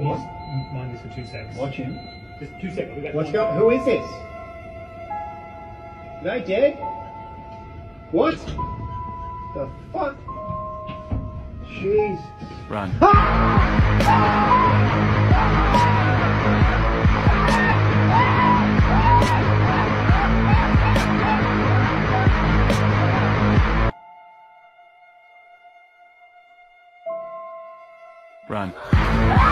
Mind mind this for two seconds. Watch him. Just two seconds. We got What's going? Who is this? Are they dead? What? The fuck? Jeez. Run. Run.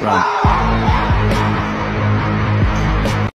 Run.